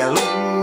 Hello.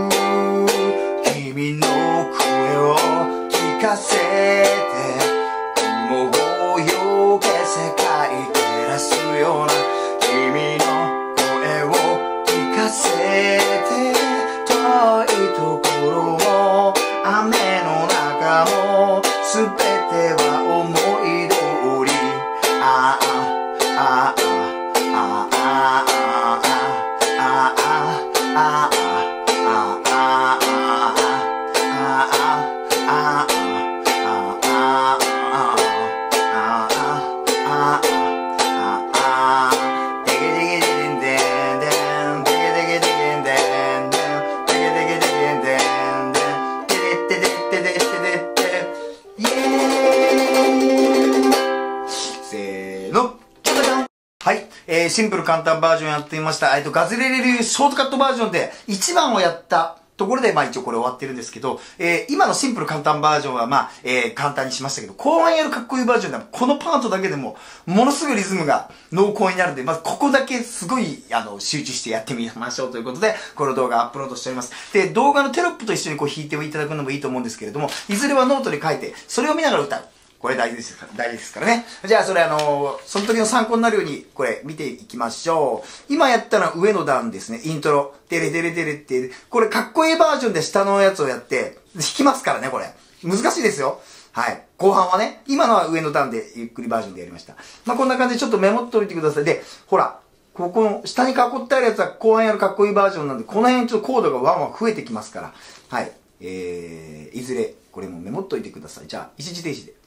ー、シンプル簡単バージョンやってみました。えっと、ガズレレ流ショートカットバージョンで1番をやったところで、まあ一応これ終わってるんですけど、えー、今のシンプル簡単バージョンはまあ、えー、簡単にしましたけど、後半やるかっこいいバージョンでは、このパートだけでも、ものすごいリズムが濃厚になるんで、まずここだけすごい、あの、集中してやってみましょうということで、この動画アップロードしております。で、動画のテロップと一緒にこう弾いていただくのもいいと思うんですけれども、いずれはノートに書いて、それを見ながら歌う。これ大事ですから、大事ですからね。じゃあ、それあのその時の参考になるように、これ見ていきましょう。今やったのは上の段ですね。イントロ。デレデレデレって、これかっこいいバージョンで下のやつをやって、弾きますからね、これ。難しいですよ。はい。後半はね、今のは上の段でゆっくりバージョンでやりました。まあ、こんな感じでちょっとメモっておいてください。で、ほら、ここの下に囲ってあるやつは後半やるかっこいいバージョンなんで、この辺ちょっとコードがワンワン増えてきますから。はい。えー、いずれ、これもメモっといてください。じゃあ、一時停止で。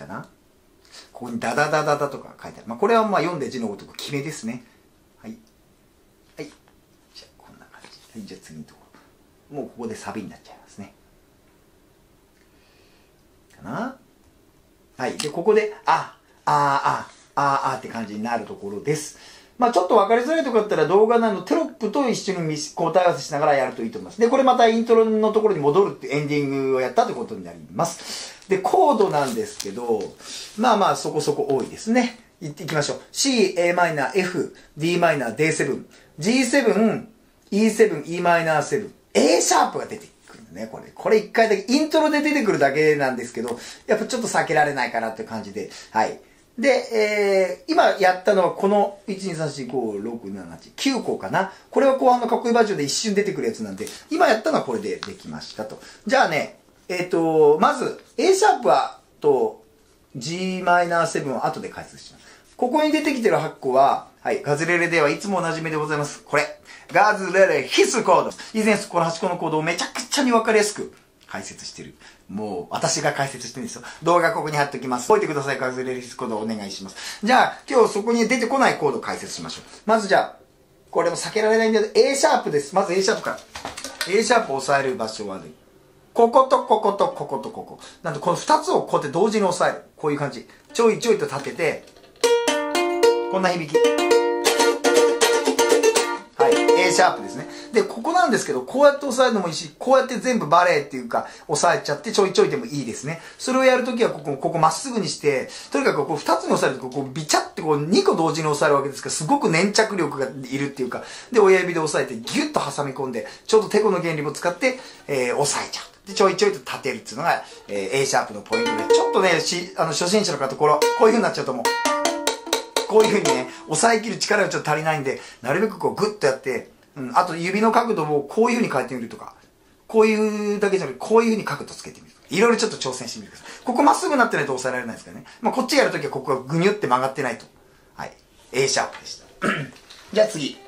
かなここにダダダダダとか書いてある。まあ、これはまあ読んで字のごとく決めですね。はい。はい。じゃあ、こんな感じ。はい、じゃあ次のところ。もうここでサビになっちゃいますね。かなはい。で、ここで、あ、あー、あ、あ、あって感じになるところです。まあちょっと分かりづらいとこだったら動画なのテロップと一緒に交代合わせしながらやるといいと思います。で、これまたイントロのところに戻るってエンディングをやったということになります。で、コードなんですけど、まあまあそこそこ多いですね。いっていきましょう。C、a マイナー F、d マイナー D7、G7、E7、e マイナー7、A シャープが出てくるね、これ。これ一回だけ、イントロで出てくるだけなんですけど、やっぱちょっと避けられないかなって感じで、はい。で、えー、今やったのはこの、1、2、3、4、5、6、7、8、9個かな。これは後半のかっこいいバージョンで一瞬出てくるやつなんで、今やったのはこれでできましたと。じゃあね、えっ、と、まず、A シャープは、と、Gm7 を後で解説します。ここに出てきてる8個は、はい、ガズレレではいつもおなじみでございます。これ。ガズレレ必須コード。以前この8個のコードをめちゃくちゃにわかりやすく解説してる。もう、私が解説してるんですよ。動画ここに貼っておきます。覚えてください。ガズレレ必須コードお願いします。じゃあ、今日そこに出てこないコードを解説しましょう。まずじゃあ、これも避けられないんだけど、A シャープです。まず A シャープから。A シャープを押さえる場所はね、こことこことこことここ。なんでこの二つをこうやって同時に押さえる。こういう感じ。ちょいちょいと立てて、こんな響き。はい。A シャープですね。で、ここなんですけど、こうやって押さえるのもいいし、こうやって全部バレーっていうか、押さえちゃってちょいちょいでもいいですね。それをやるときは、ここ、ここまっすぐにして、とにかくここ二つに押さえると、ここビチャってこう二個同時に押さえるわけですから、すごく粘着力がいるっていうか、で、親指で押さえてギュッと挟み込んで、ちょうどテコの原理も使って、えー、押さえちゃう。で、ちょいちょいと立てるっていうのが、えー、A シャープのポイントで、ちょっとね、あの、初心者の方、これ、こういう風になっちゃうと思う。こういう風にね、押さえ切る力がちょっと足りないんで、なるべくこうグッとやって、うん、あと指の角度をこういう風に変えてみるとか、こういうだけじゃなくて、こういう風に角度つけてみるとか、いろいろちょっと挑戦してみてください。ここまっすぐになってないと押さえられないですからね。まあ、こっちやるときはここがぐにゅって曲がってないと。はい。A シャープでした。じゃあ次。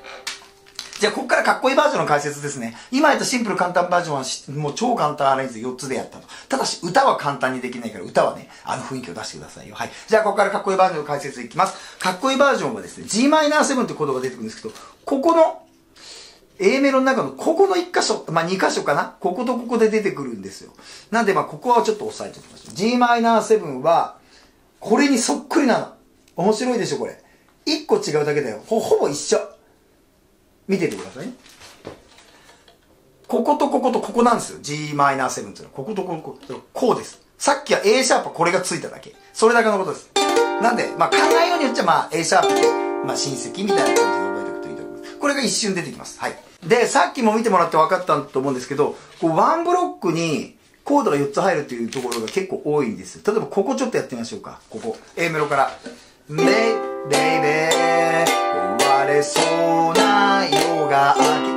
じゃあ、ここからかっこいいバージョンの解説ですね。今やったシンプル簡単バージョンはもう超簡単アレンジ4つでやったと。ただし、歌は簡単にできないから、歌はね、あの雰囲気を出してくださいよ。はい。じゃあ、ここからかっこいいバージョンの解説いきます。かっこいいバージョンはですね、Gm7 ってコードが出てくるんですけど、ここの A メロの中のここの1箇所、まあ、2箇所かな？こことここで出てくるんですよ。なんで、まあ、ここはちょっと押さえておきましょう。Gm7 は、これにそっくりなの。面白いでしょ、これ。1個違うだけだよ。ほ、ほぼ一緒。見ててください。こことこことここなんですよ。Gm7 っていうのは。こことここ、こうです。さっきは A シャープこれがついただけ。それだけのことです。なんで、まあ、考えようによっちゃ、まあ、A シャープと、まあ、親戚みたいな感じで覚えておくといいと思います。これが一瞬出てきます。はい。で、さっきも見てもらって分かったと思うんですけど、こう、ワンブロックに、コードが4つ入るっていうところが結構多いんです例えばここちょっとやってみましょうか。ここ。A メロから。ベイ、ベイベー、終われそう、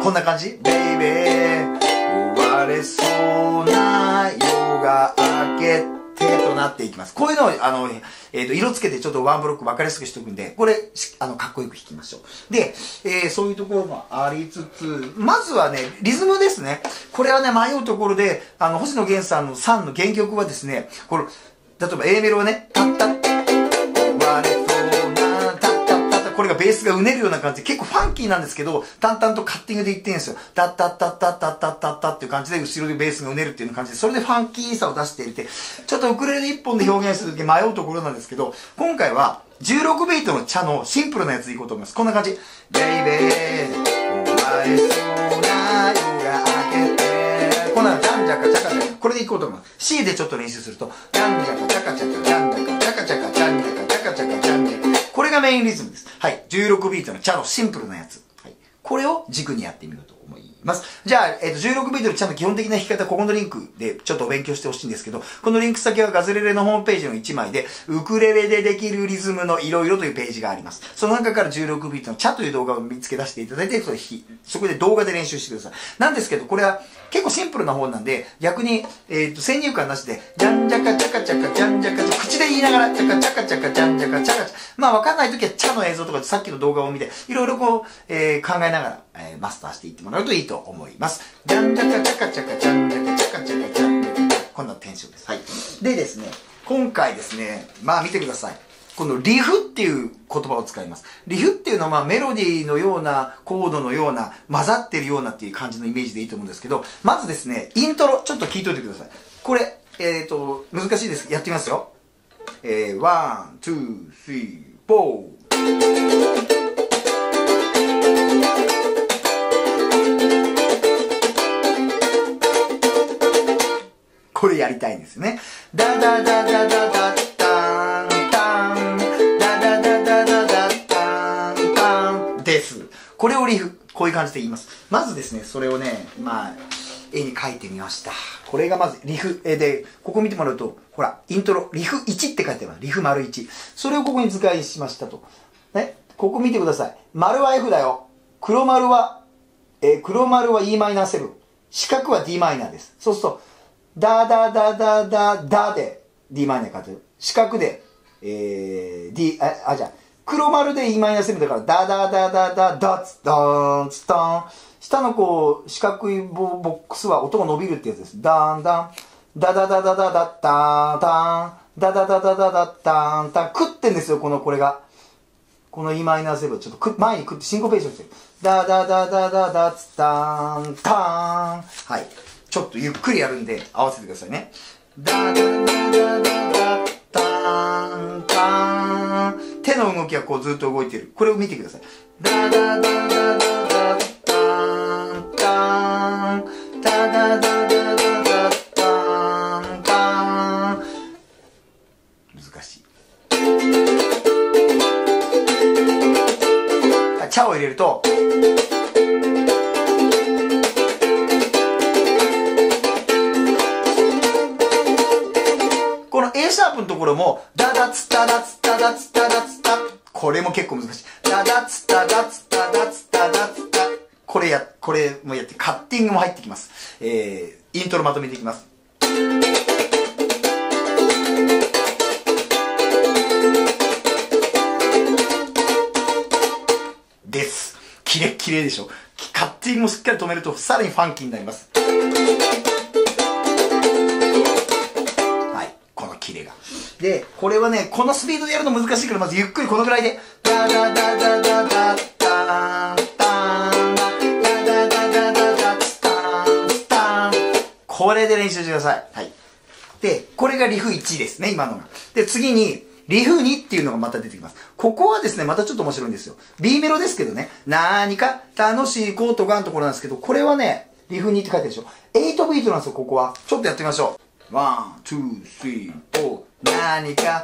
こんな感じ？ベイベー、終われそうな夜が明けてとなっていきます。こういうのを、あの、えっ、ー、と、色つけてちょっとワンブロック分かりやすくしておくんで、これ、あの、かっこよく弾きましょう。で、えー、そういうところもありつつ、まずはね、リズムですね。これはね、迷うところで、あの、星野源さんの3の原曲はですね、これ、例えば A メロはね、タッタッこれがベースがうねるような感じで、結構ファンキーなんですけど、淡々とカッティングでいってるんですよ。タッタッタッタッタッタッタッタっていう感じで、後ろでベースがうねるっていう感じで、それでファンキーさを出していて、ちょっとウクレレ一本で表現するとき迷うところなんですけど、今回は16ビートの茶のシンプルなやつでいこうと思います。こんな感じ。Baby、壊れそうな夜が明けて、こんな、じゃんじゃかちゃかちゃか、これでいこうと思います。C でちょっと練習すると、じゃんじゃかちゃかちゃか、じゃんがメインリズムです。はい。16ビートのチャのシンプルなやつ。はい。これを軸にやってみようと思います。じゃあ、えっ、ー、と、16ビートのチャの基本的な弾き方、ここのリンクでちょっとお勉強してほしいんですけど、このリンク先はガズレレのホームページの1枚で、ウクレレでできるリズムのいろいろというページがあります。その中から16ビートのチャという動画を見つけ出していただいて、そこで動画で練習してください。なんですけど、これは結構シンプルな方なんで、逆に、えっ、ー、と、先入観なしで、じゃんじゃかちゃかちゃか、じゃんじゃかちゃ、口で言いながら、ちゃかちゃかちゃか、じゃんじゃかちゃかちゃ。まあ、わかんないときは、茶の映像とかさっきの動画を見て、いろいろこう、えー、考えながら、えー、マスターしていってもらうといいと思います。じゃんじゃかちゃかちゃか、じゃんじゃかちゃかちゃか、じゃんじゃかちゃか。こんなテンションです。はい。でですね、今回ですね、まあ見てください。このリフっていう言葉を使います。リフっていうのはまあメロディーのような、コードのような、混ざってるようなっていう感じのイメージでいいと思うんですけど、まずですね、イントロ、ちょっと聞いといてください。これ、えっ、ー、と、難しいです。やってみますよ。えー、 one、two、three、four。これやりたいんですね。ダダダダダダタンタン。ダダダダダダタンタン。ですこれをリフ、こういう感じで言います。まずですね、それをね、まあ、絵に描いてみました。これがまずリフ、えで、ここ見てもらうと、ほら、イントロ、リフ1って書いてあるリフ丸1。それをここに図解しましたと。ね、ここ見てください。丸は F だよ。黒丸は、えー、黒丸は Em7。四角は Dm です。そうすると、ダダダダダダで Dm 書いてる。四角で、えー、D、あ、あ、じゃあ、黒丸で Em7 だから、ダダダダダダツダーンツタン。下のこう、四角いボックスは音が伸びるってやつです。ダンダン。ダダダダダダッタンタン。ダダダダダダッタンタン。食ってんですよ、この、これが。この Em7 ちょっと前に食ってシンコペーションしてる。ダダダダダダツタンタン。はい。ちょっとゆっくりやるんで合わせてくださいね。ダダダダダダタンタン。手の動きがこうずっと動いてる。これを見てください。ダダダダダダタンタン。ダダダダダダタンタン。難しい。茶を入れると、プのところも、ダダツタダツタダツタダツタ。これも結構難しい。ダダツタダツタダツタダツタ。これや、これもやって、カッティングも入ってきます。えー、イントロまとめていきます。です。綺麗でしょカッティングもしっかり止めるとさらにファンキーになります。で、これはね、このスピードでやるの難しいから、まずゆっくりこのぐらいで、ダダダダダダダーン、ダーン、ダダダダダダダーン、ダーン。これで練習してください。はい。で、これがリフ1ですね、今のが。で、次に、リフ2っていうのがまた出てきます。ここはですね、またちょっと面白いんですよ。B メロですけどね、何か楽しいコートがんところなんですけど、これはね、リフ2って書いてるでしょ。8ビートなんですよ、ここは。ちょっとやってみましょう。 One、two、three、four。何か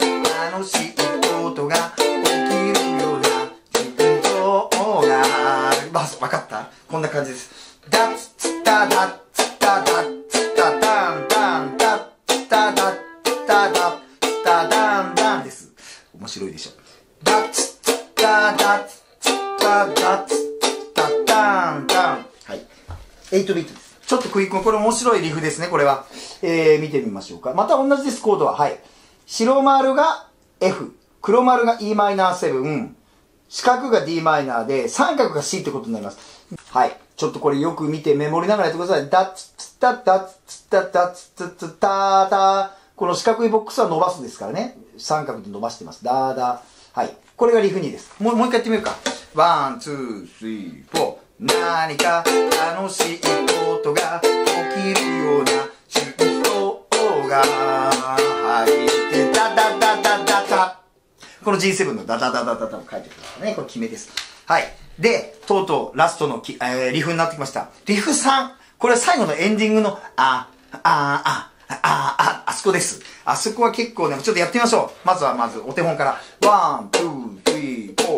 楽しいことが起きるような幻想が。まあ、わかった？こんな感じです。ダッツタダッツタダッツッタダンダンダッツタダッツタダッツタダンダンです。面白いでしょ。ダッツタダッツタダッツッタダンダン。はい。8ビートです。ちょっとクイックこれ面白いリフですね、これは。えー、見てみましょうか。また同じです、コードは。はい。白丸が F、黒丸が Em7、四角が d マイナーで、三角が C ってことになります。はい。ちょっとこれよく見てメモりながらやってください。ダッツツタダッツツタダッツツツタタこの四角いボックスは伸ばすですからね。三角で伸ばしてます。ダーダーはい。これがリフ2です。もう、もう一回やってみるか。 One、two、three、four。何か楽しいことが起きるような幻想が入ってダダダダダダこの G7 のダダダダダダを書いてくださいね。これ決めです。はい。で、とうとうラストのき、えー、リフになってきました。リフ3。これ最後のエンディングの、あ、あ、あ、あ、あ、あそこです。あそこは結構ね、ちょっとやってみましょう。まずはまずお手本から。One、two、three、four、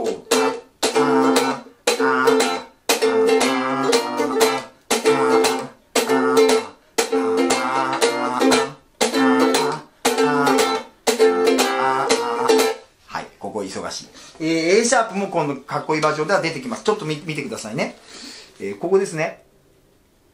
シャープも今度かっこいいバージョンでは出てきます。ちょっと見てくださいね。えー、ここですね。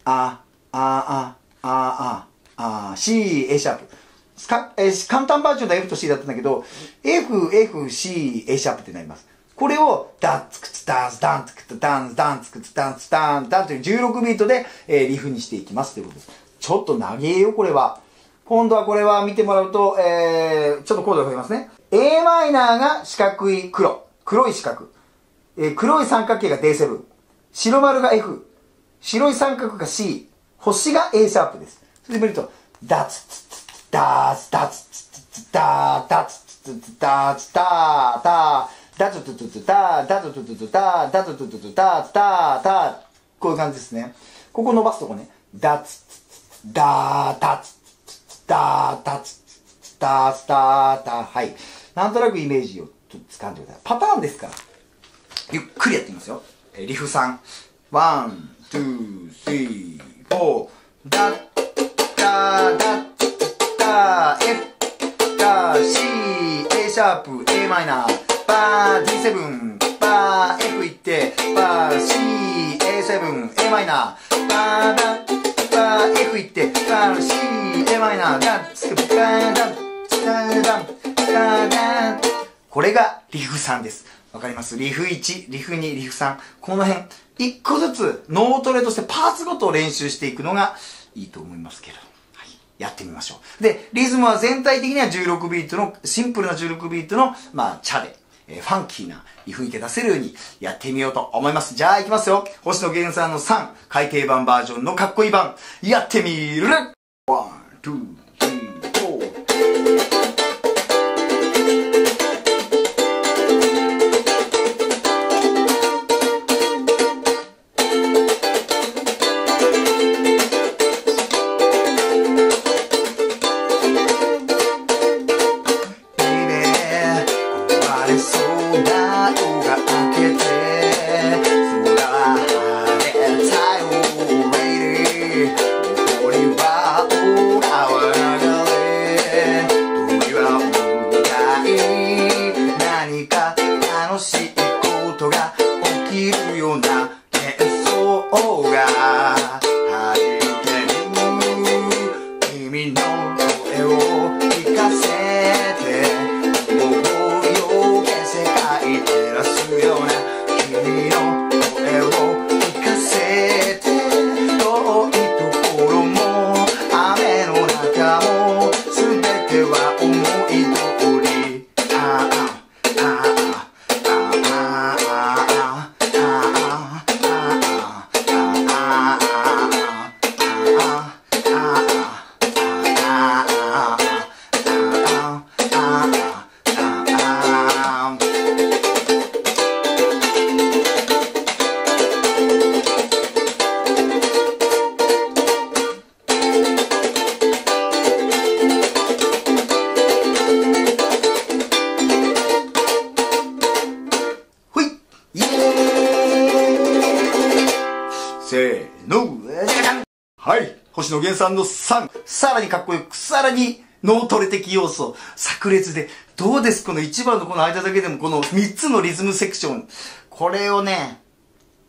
あ、あ、あ、あ、あ、あ、C、A シャープ。かえー、簡単バージョンでは F と C だったんだけど、F、F、C、A シャープってなります。これを、ダンツクツダンスダンツクツダンスダンツクツダンスダンダンという16ビートで、えー、リフにしていきますということです。ちょっと長えよ、これは。今度はこれは見てもらうと、えー、ちょっとコードが増えますね。a マイナーが四角い黒。黒い四角。えー、黒い三角形が D7。白丸が F。白い三角が C。星が A シャープです。それで見ると、ダツツツツダーツダツツツツダーダツツツダーツダーダーダツツツツダーダツツツツダーダツツツツダーダーダーこういう感じですね。ここ伸ばすとこね。ダツツツダーダツツツダーダツツツダーダーダーはい。なんとなくイメージを掴んでください。パターンですから。ゆっくりやってみますよ。えリフ3。ワン、ツー、スリー、フォー。ダッ、ダー、ダッ、ダー、F、ダー、C、A シャープ、A マイナー、バー、D7、バー、F いって、バー、C、A7、A マイナー、バー、ダッ、バー、F いって、バー、C、A マイナー、ダッ、スク、ダッ、ダッ、ダッ、これがリフ3です。わかります？リフ1、リフ2、リフ3。この辺、一個ずつ脳トレとしてパーツごと練習していくのがいいと思いますけど。はい。やってみましょう。で、リズムは全体的には16ビートの、シンプルな16ビートの、まあ、茶で、えー、ファンキーな雰囲気出せるようにやってみようと思います。じゃあ行きますよ。星野源さんの3、改訂版バージョンのかっこいい版、やってみる !1、2、せーの。はい。星野源さんの3。さらにかっこよく、さらに脳トレ的要素、炸裂で、どうです？この1番のこの間だけでもこの3つのリズムセクション。これをね、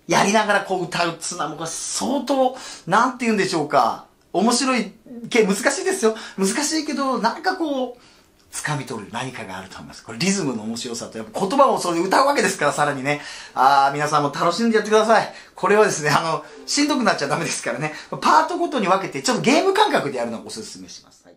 やりながらこう歌うっつうのはもうこれ相当、なんて言うんでしょうか。面白いけ、難しいですよ。難しいけど、なんかこう、掴み取る何かがあると思います。これリズムの面白さと、やっぱ言葉をそれで歌うわけですから、さらにね。あー、皆さんも楽しんでやってください。これはですね、あの、しんどくなっちゃダメですからね。パートごとに分けて、ちょっとゲーム感覚でやるのをお勧めします。はい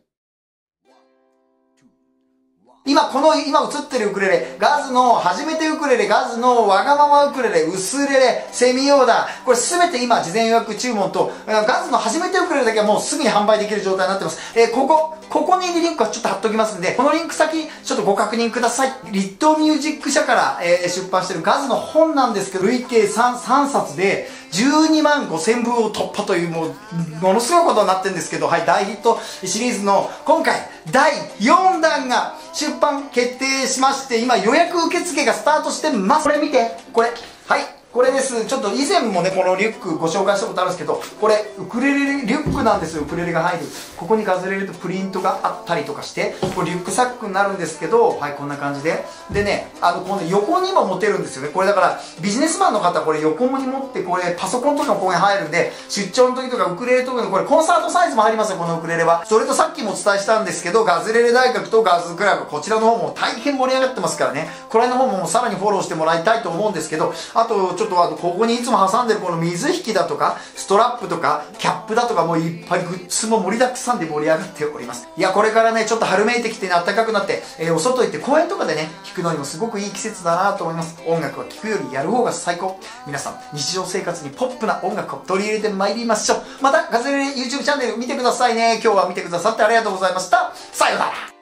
今この今映ってるウクレレガズの初めてウクレレガズのわがままウクレレ薄レレセミオーダーこれ全て今事前予約注文とガズの初めてウクレレだけはもうすぐに販売できる状態になってます、えー、ここここにリンクはちょっと貼っておきますんでこのリンク先ちょっとご確認ください。リットミュージック社から、えー、出版してるガズの本なんですけど累計 3, 3冊で12万5000部を突破というもうものすごいことになってるんですけどはい大ヒットシリーズの今回第4弾が出版決定しまして今予約受付がスタートしてます。これ見てこれ。はい。これです。ちょっと以前もねこのリュックご紹介したことあるんですけどこれウクレレリュックなんですよウクレレが入る。ここにガズレレとプリントがあったりとかしてこれリュックサックになるんですけどはいこんな感じで。でねあのこの横にも持てるんですよね。これだからビジネスマンの方これ横に持ってこれパソコンとかもここに入るんで出張の時とかウクレレとかのこれコンサートサイズも入りますよこのウクレレは。それとさっきもお伝えしたんですけどガズレレ大学とガズクラブこちらの方も大変盛り上がってますからね。これの方もさらにフォローしてもらいたいと思うんですけどあとちょっとあとここにいつも挟んでるこの水引きだとかストラップとかキャップだとかもういっぱいグッズも盛りだくさんで盛り上がっております。いやこれからねちょっと春めいてきてね暖かくなって、えー、お外行って公園とかでね弾くのにもすごくいい季節だなと思います。音楽は聴くよりやる方が最高。皆さん日常生活にポップな音楽を取り入れてまいりましょう。またガズレレ YouTube チャンネル見てくださいね。今日は見てくださってありがとうございました。さようなら。